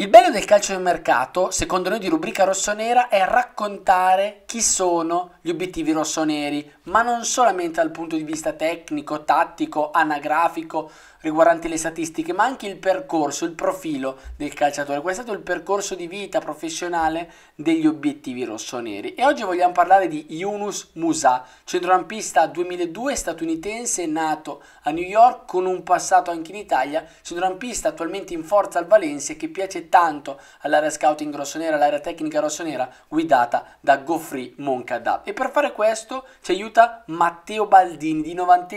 Il bello del calcio del mercato, secondo noi di rubrica rossonera, è raccontare chi sono gli obiettivi rossoneri, ma non solamente dal punto di vista tecnico, tattico, anagrafico, riguardanti le statistiche, ma anche il percorso, il profilo del calciatore. Questo è stato il percorso di vita professionale degli obiettivi rossoneri. E oggi vogliamo parlare di Yunus Musa, centrocampista 2002 statunitense nato a New York con un passato anche in Italia, centrocampista attualmente in forza al Valencia che piace tanto all'area scouting rossonera, all'area tecnica rossonera guidata da Goffrey Moncada. E per fare questo ci aiuta Matteo Baldini di 90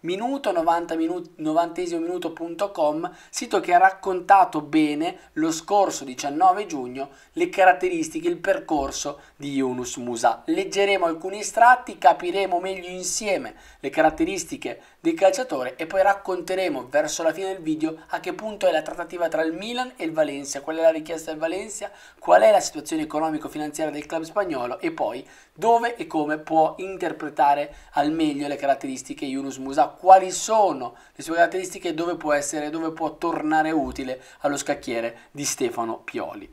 minuto, 90 minuti 90 minuto.com, sito che ha raccontato bene lo scorso 19 giugno le caratteristiche, il percorso di Yunus Musa. Leggeremo alcuni estratti, capiremo meglio insieme le caratteristiche del calciatore e poi racconteremo verso la fine del video a che punto è la trattativa tra il Milan e il Valencia, qual è la richiesta del Valencia, qual è la situazione economico-finanziaria del club spagnolo e poi dove e come può interpretare al meglio le caratteristiche Yunus Musa, quali sono le sue caratteristiche caratteristiche dove può essere, dove può tornare utile allo scacchiere di Stefano Pioli.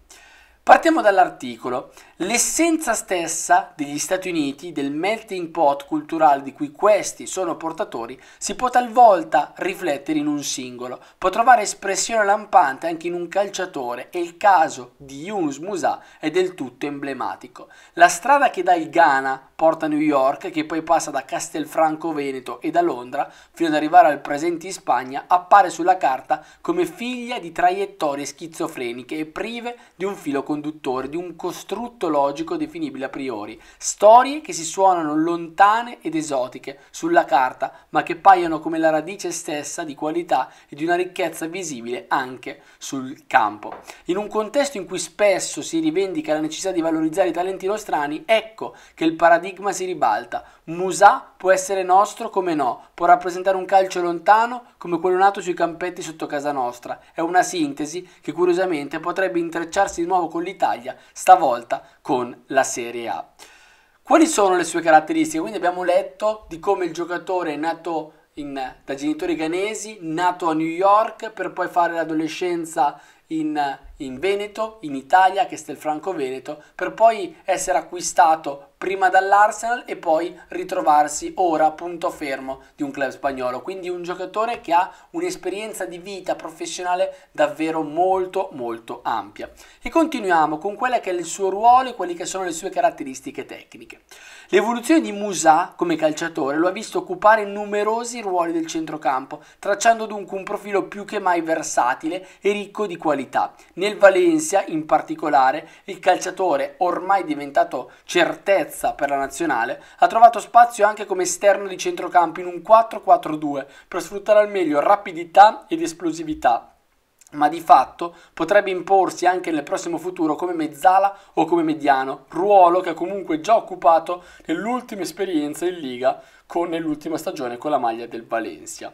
Partiamo dall'articolo. L'essenza stessa degli Stati Uniti, del melting pot culturale di cui questi sono portatori, si può talvolta riflettere in un singolo, può trovare espressione lampante anche in un calciatore e il caso di Yunus Musa è del tutto emblematico. La strada che dal Ghana porta a New York, che poi passa da Castelfranco Veneto e da Londra fino ad arrivare al presente in Spagna, appare sulla carta come figlia di traiettorie schizofreniche e prive di un filo conduttore, di un costrutto logico definibile a priori, storie che si suonano lontane ed esotiche sulla carta, ma che paiono come la radice stessa di qualità e di una ricchezza visibile anche sul campo. In un contesto in cui spesso si rivendica la necessità di valorizzare i talenti nostrani, ecco che il paradigma si ribalta. Musa può essere nostro come no, può rappresentare un calcio lontano come quello nato sui campetti sotto casa nostra. È una sintesi che curiosamente potrebbe intrecciarsi di nuovo con l'Italia, stavolta con la Serie A. Quali sono le sue caratteristiche? Quindi abbiamo letto di come il giocatore è nato in, da genitori ghanesi, nato a New York per poi fare l'adolescenza in, in Veneto, in Italia, Castelfranco Veneto, per poi essere acquistato prima dall'Arsenal e poi ritrovarsi ora a punto fermo di un club spagnolo. Quindi un giocatore che ha un'esperienza di vita professionale davvero molto molto ampia. E continuiamo con quella che è il suo ruolo e quelle che sono le sue caratteristiche tecniche. L'evoluzione di Musa come calciatore lo ha visto occupare numerosi ruoli del centrocampo, tracciando dunque un profilo più che mai versatile e ricco di qualità. Nel Valencia, in particolare, il calciatore ormai diventato certezza altezza per la nazionale, ha trovato spazio anche come esterno di centrocampo in un 4-4-2 per sfruttare al meglio rapidità ed esplosività ma di fatto potrebbe imporsi anche nel prossimo futuro come mezzala o come mediano, ruolo che ha comunque già occupato nell'ultima esperienza in Liga con nell'ultima stagione con la maglia del Valencia.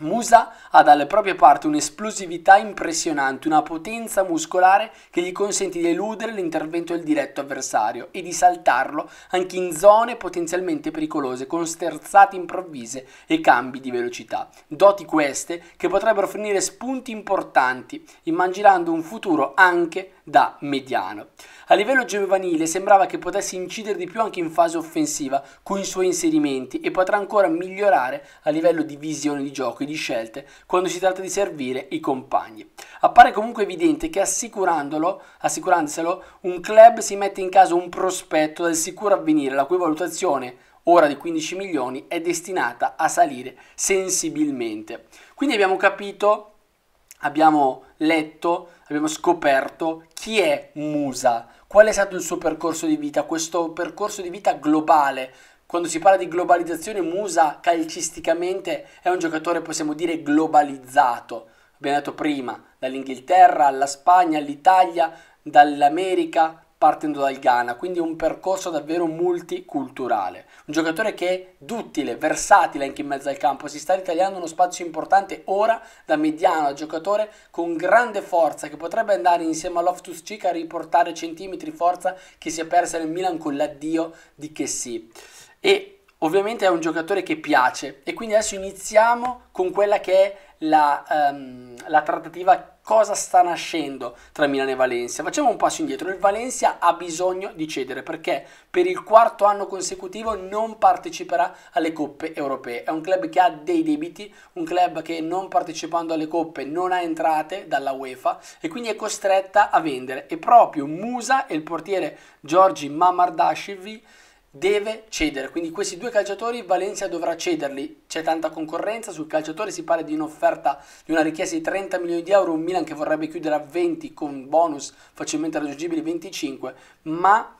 Musa ha dalle proprie parti un'esplosività impressionante, una potenza muscolare che gli consente di eludere l'intervento del diretto avversario e di saltarlo anche in zone potenzialmente pericolose, con sterzate improvvise e cambi di velocità. Doti queste che potrebbero fornire spunti importanti, immaginando un futuro anche da mediano. A livello giovanile sembrava che potesse incidere di più anche in fase offensiva con i suoi inserimenti e potrà ancora migliorare a livello di visione di gioco e di scelte quando si tratta di servire i compagni. Appare comunque evidente che assicurandolo, assicurandoselo, un club si mette in caso un prospetto del sicuro avvenire, la cui valutazione ora di 15 milioni è destinata a salire sensibilmente. Quindi abbiamo capito, abbiamo letto, abbiamo scoperto chi è Musa, qual è stato il suo percorso di vita, questo percorso di vita globale. Quando si parla di globalizzazione, Musa calcisticamente è un giocatore, possiamo dire, globalizzato. Abbiamo detto prima, dall'Inghilterra alla Spagna, all'Italia, dall'America, partendo dal Ghana, quindi un percorso davvero multiculturale. Un giocatore che è duttile, versatile anche in mezzo al campo, si sta ritagliando uno spazio importante ora da mediano, a giocatore con grande forza che potrebbe andare insieme a Loftus Cheek a riportare centimetri forza che si è persa nel Milan con l'addio di Chessy. E ovviamente è un giocatore che piace e quindi adesso iniziamo con quella che è la, um, la trattativa cosa sta nascendo tra Milan e Valencia. Facciamo un passo indietro. Il Valencia ha bisogno di cedere perché per il quarto anno consecutivo non parteciperà alle coppe europee. È un club che ha dei debiti, un club che non partecipando alle coppe non ha entrate dalla UEFA e quindi è costretta a vendere. E proprio Musa e il portiere Giorgi Mamardashvili deve cedere. Quindi questi due calciatori Valencia dovrà cederli. C'è tanta concorrenza sul calciatore, si parla di un'offerta di una richiesta di 30 milioni di euro, un Milan che vorrebbe chiudere a 20 con bonus facilmente raggiungibili 25, ma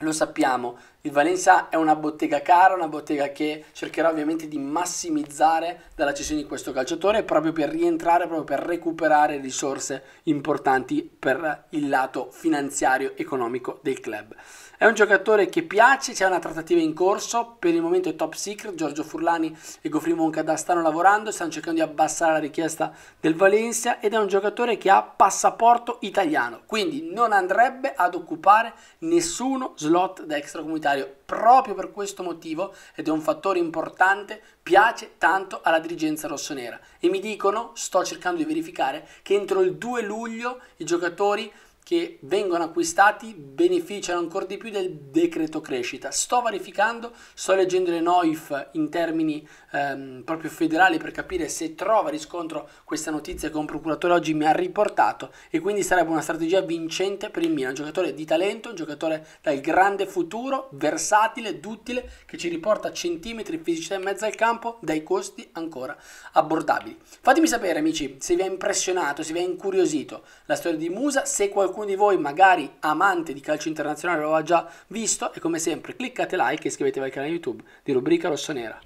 lo sappiamo, il Valencia è una bottega cara, una bottega che cercherà ovviamente di massimizzare dalla cessione di questo calciatore proprio per rientrare, proprio per recuperare risorse importanti per il lato finanziario economico del club. È un giocatore che piace, c'è una trattativa in corso, per il momento è top secret, Giorgio Furlani e Gofri Moncada stanno lavorando, stanno cercando di abbassare la richiesta del Valencia ed è un giocatore che ha passaporto italiano, quindi non andrebbe ad occupare nessuno slot da extracomunitario. Proprio per questo motivo, ed è un fattore importante, piace tanto alla dirigenza rossonera. E mi dicono, sto cercando di verificare, che entro il 2 luglio i giocatori che vengono acquistati beneficiano ancora di più del decreto crescita. Sto verificando, sto leggendo le NOIF in termini ehm, proprio federali per capire se trova riscontro questa notizia che un procuratore oggi mi ha riportato e quindi sarebbe una strategia vincente per il Milan, un giocatore di talento, un giocatore dal grande futuro, versatile, duttile, che ci riporta centimetri fisici in mezzo al campo dai costi ancora abbordabili. Fatemi sapere amici se vi ha impressionato, se vi ha incuriosito la storia di Musa, se qualcuno qualcuno di voi magari amante di calcio internazionale lo ha già visto e come sempre cliccate like e iscrivetevi al canale YouTube di Rubrica Rossonera.